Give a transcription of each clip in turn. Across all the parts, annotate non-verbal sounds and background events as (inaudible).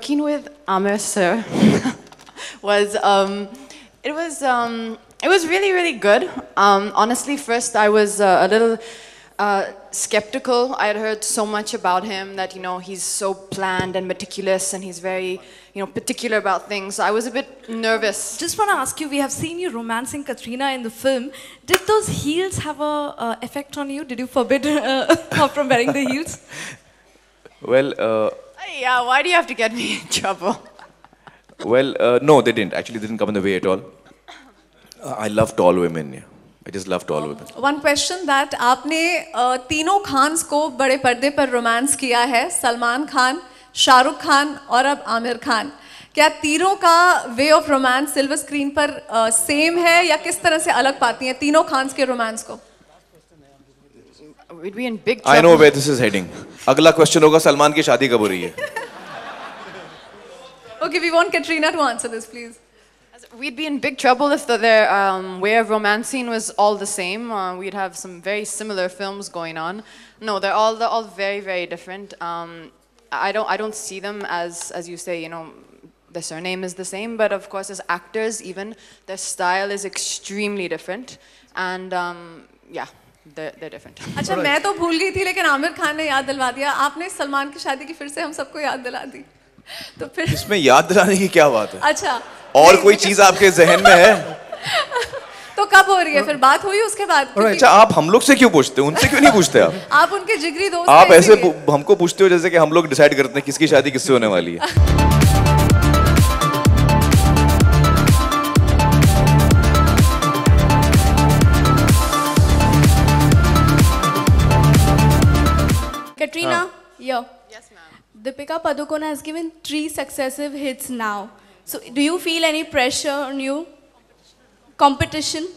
scene with Aamir sir (laughs) was um, it was um, it was really really good. Um, honestly, first I was uh, a little uh, skeptical. I had heard so much about him that you know he's so planned and meticulous, and he's very you know particular about things. So I was a bit nervous. Just want to ask you, we have seen you romancing Katrina in the film. Did those heels have a uh, effect on you? Did you forbid uh, (laughs) her from wearing the heels? (laughs) Well, uh, Yeah, why do you have to get me in trouble? well, uh, no, they didn't. Actually, they didn't come in the way at all. Uh, I love tall women. Yeah. I just love tall women. One question that आपने uh, तीनों खान्स को बड़े पर्दे पर romance किया है सलमान खान शाहरुख खान और अब आमिर खान क्या तीनों का way of romance silver screen पर सेम है या किस तरह से अलग पाती हैं तीनों खान्स के रोमांस को We'd be in big I know where this is heading. अगला क्वेश्चन होगा सलमान की शादी कब हो रही है okay we want Katrina to answer this please We'd be in big trouble if the, their um, way of romancing was all the same. Uh, we'd have some very similar films going on. No, they're all they're all very very different. Um, I don't I don't see them as as you say. You know, the surname is the same, but of course as actors, even their style is extremely different, and um, yeah, they're they're different. (laughs) अच्छा मैं तो भूल गई थी लेकिन आमिर खान ने याद दिलवा दिया आपने सलमान की शादी की फिर से हम सबको याद दिला दी तो फिर इसमें याद दिलाने की क्या बात है? अच्छा और कोई चीज़ आपके जहन में है? (laughs) तो कब हो रही है? फिर बात हुई उसके बाद? अच्छा आप हम लोग से क्यों पूछते हैं? उनसे क्यों नहीं पूछते आप? (laughs) आप उनके जिगरी दोस्त आप ऐसे हमको पूछते हो जैसे कि हम लोग डिसाइड करते हैं किसकी शादी किससे होने वाली है। (laughs) Katrina, yeah. Yes, ma'am. Deepika Padukone has given three successive hits now. So, do you feel any pressure on you? Competition?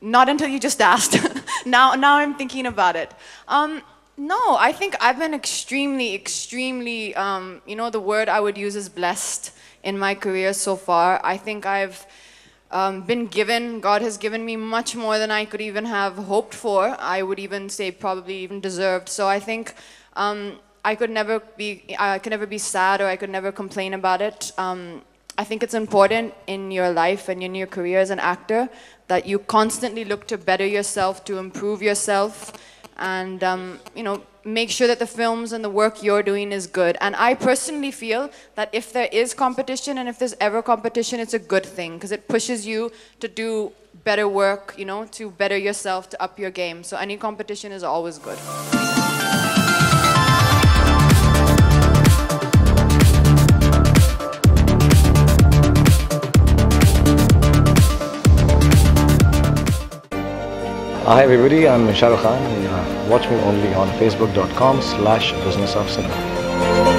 Not until you just (laughs) asked. now, now I'm thinking about it. Um, no, I think I've been extremely, extremely, um, you know, the word I would use is blessed in my career so far. I think I've um, been given, God has given me much more than I could even have hoped for. I would even say probably even deserved. So I think um, I could never be, I could never be sad or I could never complain about it. Um, I think it's important in your life and in your career as an actor that you constantly look to better yourself, to improve yourself, and um, you know make sure that the films and the work you're doing is good. And I personally feel that if there is competition and if there's ever competition, it's a good thing because it pushes you to do better work, you know, to better yourself, to up your game. So any competition is always good. Hi everybody, I'm Shah Rukh Khan. Watch me only on facebook.com slash business of cinema.